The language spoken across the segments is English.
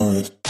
earth.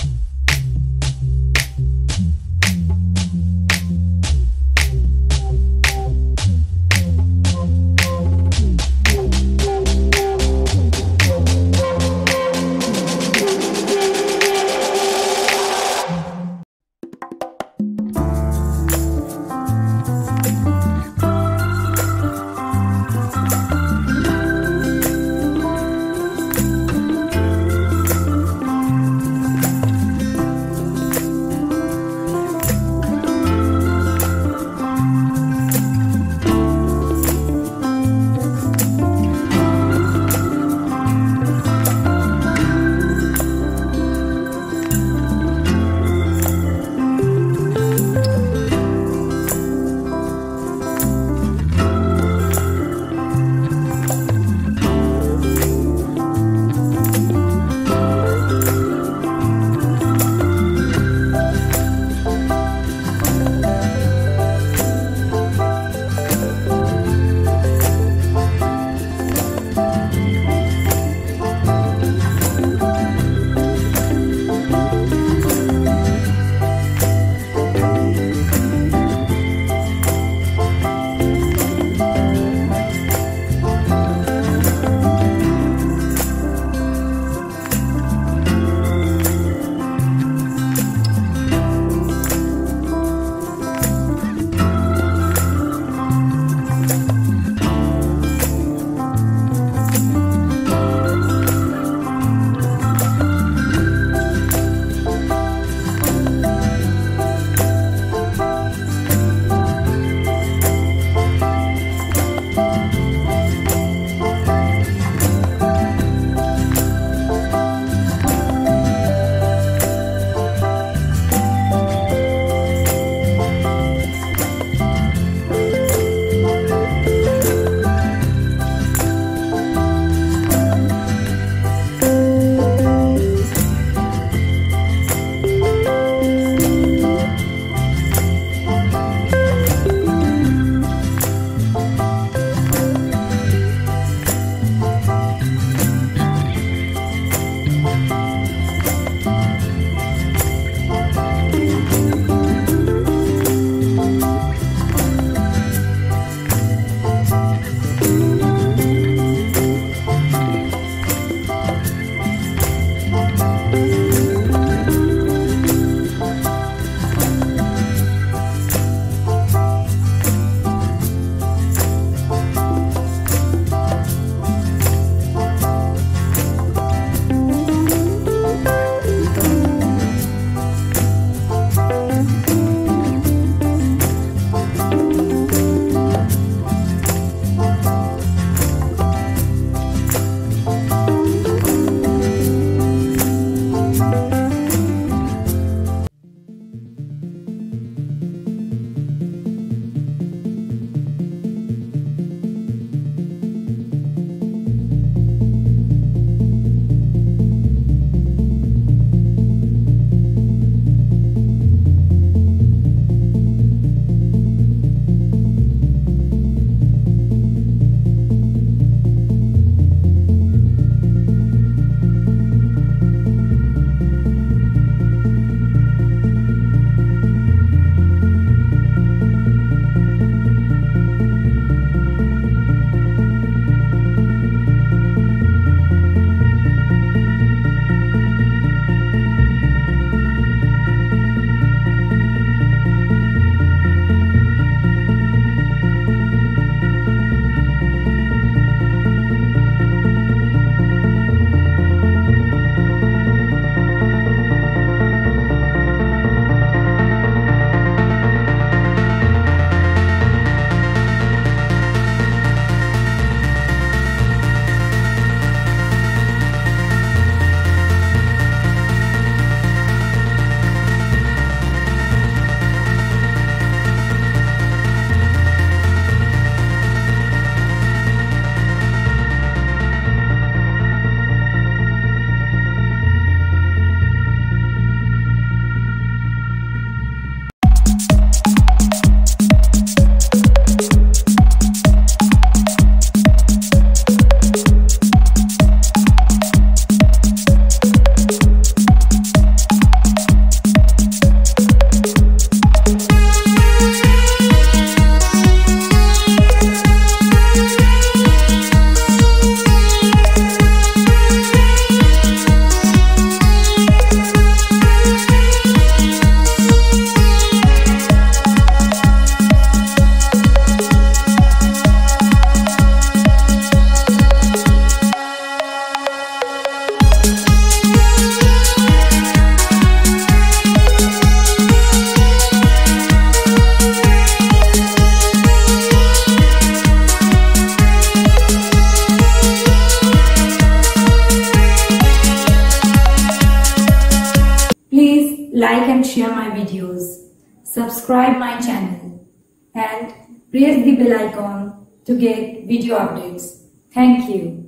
My videos. Subscribe my channel and press the bell icon to get video updates. Thank you.